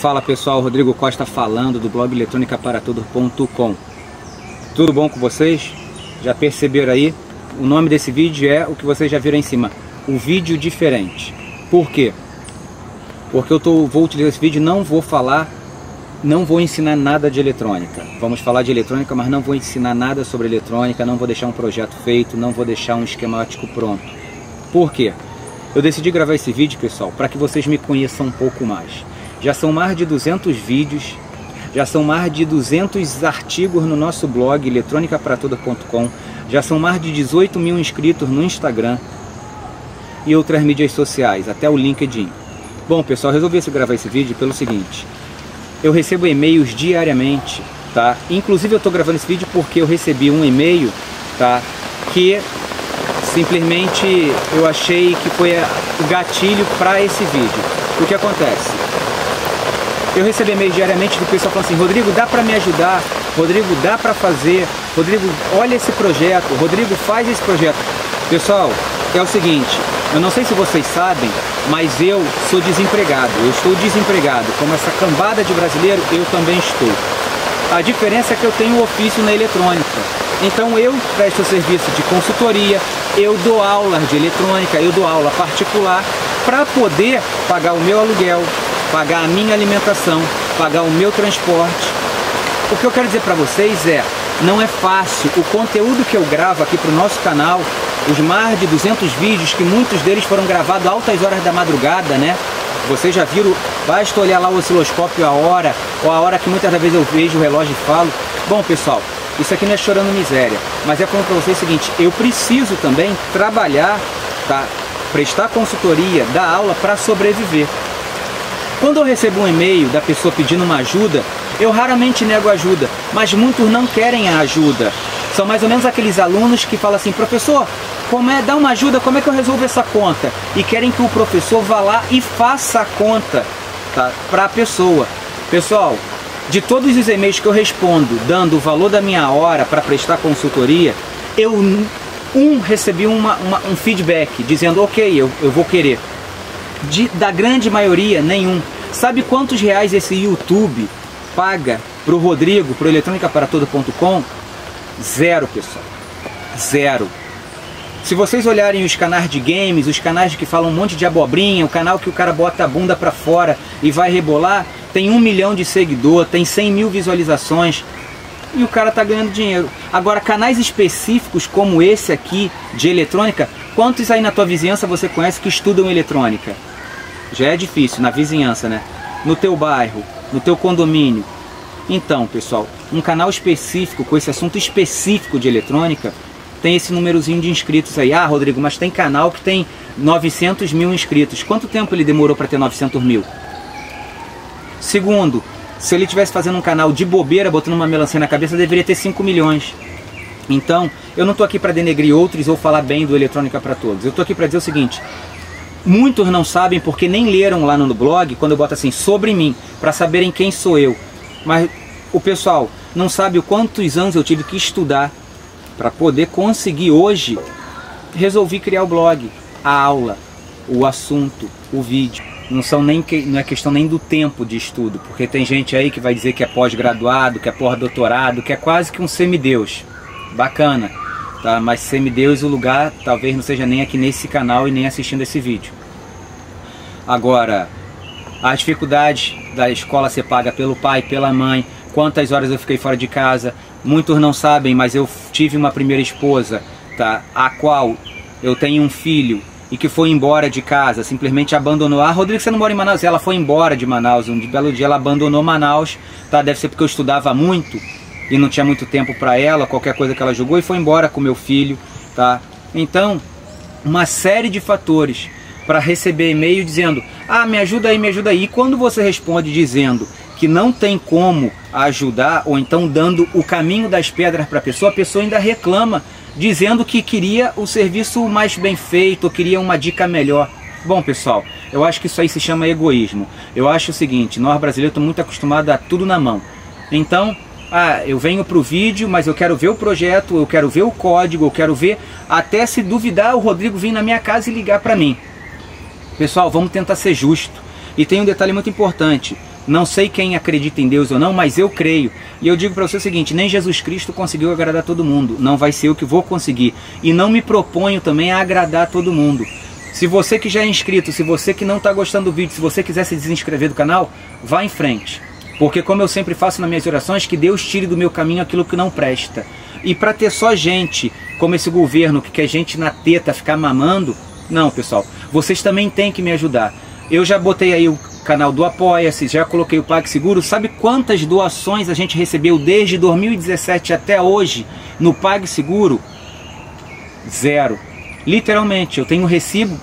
Fala pessoal, Rodrigo Costa falando do blog eletrônicaparatudo.com Tudo bom com vocês? Já perceberam aí? O nome desse vídeo é o que vocês já viram em cima, o vídeo diferente. Por quê? Porque eu tô, vou utilizar esse vídeo não vou falar, não vou ensinar nada de eletrônica. Vamos falar de eletrônica, mas não vou ensinar nada sobre eletrônica, não vou deixar um projeto feito, não vou deixar um esquemático pronto. Por quê? Eu decidi gravar esse vídeo, pessoal, para que vocês me conheçam um pouco mais. Já são mais de 200 vídeos, já são mais de 200 artigos no nosso blog eletrônicaparatoda.com, já são mais de 18 mil inscritos no Instagram e outras mídias sociais, até o LinkedIn. Bom, pessoal, resolvi gravar esse vídeo pelo seguinte. Eu recebo e-mails diariamente, tá? Inclusive eu estou gravando esse vídeo porque eu recebi um e-mail, tá? Que simplesmente eu achei que foi o gatilho para esse vídeo. O que acontece? Eu recebi e-mail diariamente do pessoal falando assim, Rodrigo, dá para me ajudar? Rodrigo, dá para fazer? Rodrigo, olha esse projeto. Rodrigo, faz esse projeto. Pessoal, é o seguinte, eu não sei se vocês sabem, mas eu sou desempregado. Eu estou desempregado. Como essa cambada de brasileiro, eu também estou. A diferença é que eu tenho ofício na eletrônica. Então eu presto serviço de consultoria, eu dou aulas de eletrônica, eu dou aula particular para poder pagar o meu aluguel, pagar a minha alimentação, pagar o meu transporte. O que eu quero dizer para vocês é, não é fácil. O conteúdo que eu gravo aqui para o nosso canal, os mais de 200 vídeos, que muitos deles foram gravados altas horas da madrugada, né? Vocês já viram, basta olhar lá o osciloscópio a hora, ou a hora que muitas das vezes eu vejo o relógio e falo. Bom, pessoal, isso aqui não é chorando miséria, mas é falando para vocês o seguinte, eu preciso também trabalhar, tá? prestar consultoria, dar aula para sobreviver. Quando eu recebo um e-mail da pessoa pedindo uma ajuda, eu raramente nego ajuda, mas muitos não querem a ajuda. São mais ou menos aqueles alunos que falam assim, professor, como é, dá uma ajuda, como é que eu resolvo essa conta? E querem que o professor vá lá e faça a conta tá, para a pessoa. Pessoal, de todos os e-mails que eu respondo, dando o valor da minha hora para prestar consultoria, eu um recebi uma, uma, um feedback dizendo, ok, eu, eu vou querer. De, da grande maioria, nenhum. Sabe quantos reais esse YouTube paga para o Rodrigo, para o eletrônicaparatoda.com? Zero, pessoal. Zero. Se vocês olharem os canais de games, os canais que falam um monte de abobrinha, o canal que o cara bota a bunda para fora e vai rebolar, tem um milhão de seguidor, tem 100 mil visualizações e o cara tá ganhando dinheiro. Agora, canais específicos como esse aqui de eletrônica, quantos aí na tua vizinhança você conhece que estudam eletrônica? Já é difícil, na vizinhança, né? No teu bairro, no teu condomínio. Então, pessoal, um canal específico com esse assunto específico de eletrônica tem esse númerozinho de inscritos aí. Ah, Rodrigo, mas tem canal que tem 900 mil inscritos. Quanto tempo ele demorou para ter 900 mil? Segundo, se ele estivesse fazendo um canal de bobeira, botando uma melancia na cabeça, deveria ter 5 milhões. Então, eu não estou aqui para denegrir outros ou falar bem do Eletrônica para Todos. Eu estou aqui para dizer o seguinte, muitos não sabem porque nem leram lá no blog, quando eu boto assim, sobre mim, para saberem quem sou eu. Mas o pessoal não sabe o quantos anos eu tive que estudar para poder conseguir hoje resolvi criar o blog, a aula, o assunto, o vídeo. Não são nem que, não é questão nem do tempo de estudo, porque tem gente aí que vai dizer que é pós-graduado, que é pós-doutorado, que é quase que um semideus. Bacana, tá? Mas semideus o lugar talvez não seja nem aqui nesse canal e nem assistindo esse vídeo. Agora, a dificuldade da escola ser paga pelo pai, pela mãe, quantas horas eu fiquei fora de casa. Muitos não sabem, mas eu tive uma primeira esposa, tá? A qual eu tenho um filho e que foi embora de casa, simplesmente abandonou. Ah, Rodrigo, você não mora em Manaus? Ela foi embora de Manaus. Um belo dia ela abandonou Manaus, tá? Deve ser porque eu estudava muito e não tinha muito tempo para ela, qualquer coisa que ela jogou e foi embora com meu filho, tá? Então, uma série de fatores para receber e-mail dizendo: "Ah, me ajuda aí, me ajuda aí". E quando você responde dizendo que não tem como ajudar ou então dando o caminho das pedras para a pessoa, a pessoa ainda reclama dizendo que queria o serviço mais bem feito, queria uma dica melhor. Bom, pessoal, eu acho que isso aí se chama egoísmo. Eu acho o seguinte, nós brasileiros estamos muito acostumados a tudo na mão. Então, ah, eu venho para o vídeo, mas eu quero ver o projeto, eu quero ver o código, eu quero ver, até se duvidar, o Rodrigo vir na minha casa e ligar para mim. Pessoal, vamos tentar ser justo. E tem um detalhe muito importante, Não sei quem acredita em Deus ou não, mas eu creio. E eu digo para você o seguinte: nem Jesus Cristo conseguiu agradar todo mundo. Não vai ser eu que vou conseguir. E não me proponho também a agradar todo mundo. Se você que já é inscrito, se você que não está gostando do vídeo, se você quiser se desinscrever do canal, vá em frente. Porque como eu sempre faço nas minhas orações, que Deus tire do meu caminho aquilo que não presta. E para ter só gente como esse governo que quer gente na teta ficar mamando, não, pessoal. Vocês também têm que me ajudar. Eu já botei aí o canal do Apoia-se, já coloquei o PagSeguro. Sabe quantas doações a gente recebeu desde 2017 até hoje no PagSeguro? Zero. Literalmente, eu tenho recibo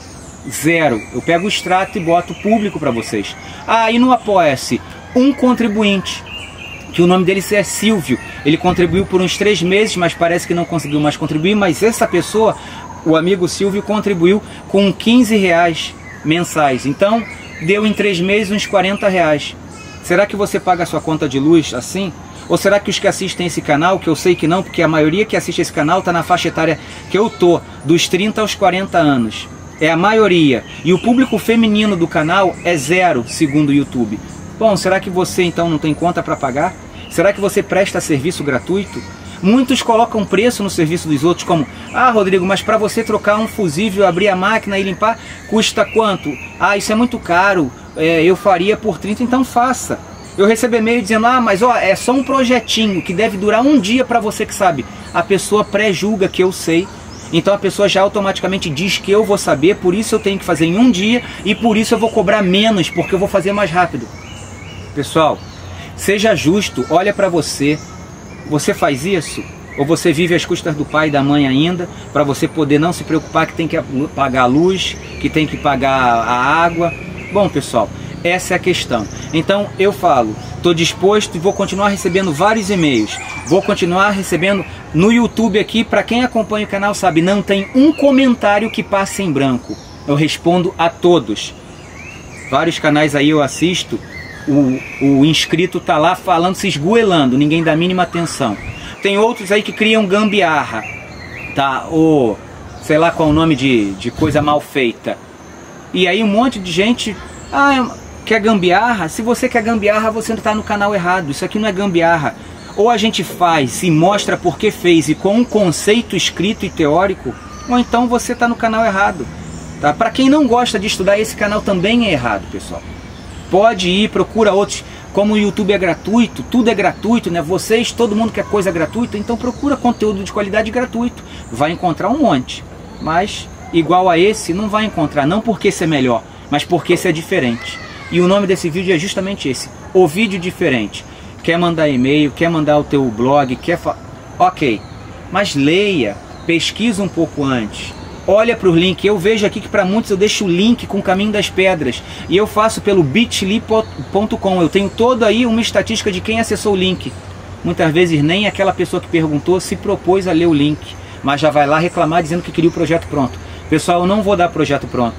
zero. Eu pego o extrato e boto público para vocês. Ah, e no Apoia-se, um contribuinte, que o nome dele é Silvio. Ele contribuiu por uns três meses, mas parece que não conseguiu mais contribuir. Mas essa pessoa, o amigo Silvio, contribuiu com 15 reais mensais. Então, deu em três meses uns 40 reais. Será que você paga a sua conta de luz assim? Ou será que os que assistem esse canal, que eu sei que não, porque a maioria que assiste esse canal está na faixa etária que eu tô, dos 30 aos 40 anos. É a maioria. E o público feminino do canal é zero, segundo o YouTube. Bom, será que você então não tem conta para pagar? Será que você presta serviço gratuito? Muitos colocam preço no serviço dos outros, como: Ah, Rodrigo, mas para você trocar um fusível, abrir a máquina e limpar, custa quanto? Ah, isso é muito caro, é, eu faria por 30, então faça. Eu recebo e-mail dizendo: Ah, mas ó, é só um projetinho que deve durar um dia para você que sabe. A pessoa pré-julga que eu sei. Então a pessoa já automaticamente diz que eu vou saber, por isso eu tenho que fazer em um dia e por isso eu vou cobrar menos, porque eu vou fazer mais rápido. Pessoal, seja justo, olha para você. Você faz isso? Ou você vive às custas do pai e da mãe ainda, para você poder não se preocupar que tem que pagar a luz, que tem que pagar a água? Bom, pessoal, essa é a questão. Então eu falo, estou disposto e vou continuar recebendo vários e-mails. Vou continuar recebendo no YouTube aqui, para quem acompanha o canal sabe, não tem um comentário que passe em branco. Eu respondo a todos. Vários canais aí eu assisto, o, o inscrito tá lá falando, se esgoelando, ninguém dá mínima atenção. Tem outros aí que criam gambiarra, tá? Ou sei lá qual é o nome de, de coisa mal feita. E aí um monte de gente, ah, quer gambiarra? Se você quer gambiarra, você está no canal errado. Isso aqui não é gambiarra. Ou a gente faz e mostra por que fez e com um conceito escrito e teórico, ou então você está no canal errado. Tá? Para quem não gosta de estudar, esse canal também é errado, pessoal. Pode ir, procura outros. Como o YouTube é gratuito, tudo é gratuito, né? Vocês, todo mundo quer coisa gratuita, então procura conteúdo de qualidade gratuito. Vai encontrar um monte. Mas igual a esse, não vai encontrar. Não porque esse é melhor, mas porque esse é diferente. E o nome desse vídeo é justamente esse: O Vídeo Diferente. Quer mandar e-mail, quer mandar o teu blog, quer. Ok, mas leia, pesquisa um pouco antes olha para o link. Eu vejo aqui que para muitos eu deixo o link com o caminho das pedras. E eu faço pelo bit.ly.com. Eu tenho toda aí uma estatística de quem acessou o link. Muitas vezes nem aquela pessoa que perguntou se propôs a ler o link, mas já vai lá reclamar dizendo que queria o projeto pronto. Pessoal, eu não vou dar projeto pronto.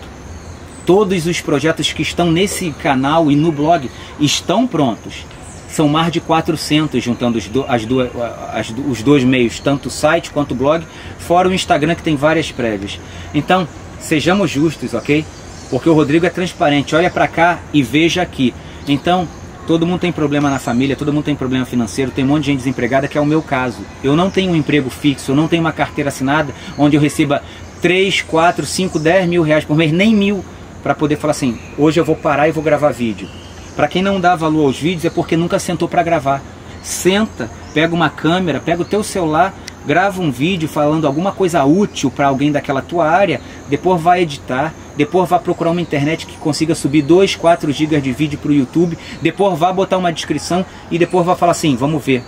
Todos os projetos que estão nesse canal e no blog estão prontos são mais de 400 juntando do, as duas, as, os dois meios, tanto o site quanto o blog, fora o Instagram que tem várias prévias. Então, sejamos justos, ok? Porque o Rodrigo é transparente, olha para cá e veja aqui. Então, todo mundo tem problema na família, todo mundo tem problema financeiro, tem um monte de gente desempregada, que é o meu caso. Eu não tenho um emprego fixo, eu não tenho uma carteira assinada onde eu receba 3, 4, 5, 10 mil reais por mês, nem mil, para poder falar assim, hoje eu vou parar e vou gravar vídeo. Para quem não dá valor aos vídeos é porque nunca sentou para gravar. Senta, pega uma câmera, pega o teu celular, grava um vídeo falando alguma coisa útil para alguém daquela tua área, depois vai editar, depois vai procurar uma internet que consiga subir 2, 4 GB de vídeo para o YouTube, depois vai botar uma descrição e depois vai falar assim, vamos ver.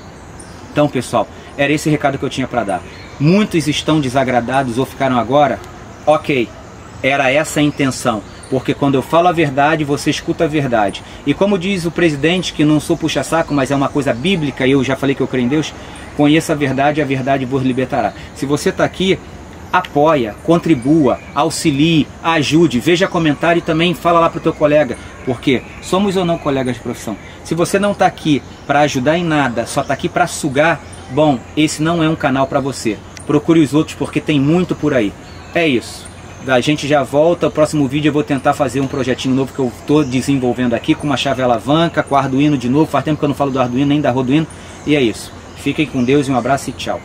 Então, pessoal, era esse recado que eu tinha para dar. Muitos estão desagradados ou ficaram agora? Ok, era essa a intenção porque quando eu falo a verdade, você escuta a verdade. E como diz o presidente, que não sou puxa-saco, mas é uma coisa bíblica, e eu já falei que eu creio em Deus, conheça a verdade a verdade vos libertará. Se você está aqui, apoia, contribua, auxilie, ajude, veja comentário e também fala lá para o teu colega, porque somos ou não colegas de profissão. Se você não está aqui para ajudar em nada, só está aqui para sugar, bom, esse não é um canal para você. Procure os outros porque tem muito por aí. É isso. A gente já volta, o próximo vídeo eu vou tentar fazer um projetinho novo que eu estou desenvolvendo aqui com uma chave alavanca, com Arduino de novo. Faz tempo que eu não falo do Arduino nem da Roduino. E é isso. Fiquem com Deus e um abraço e tchau.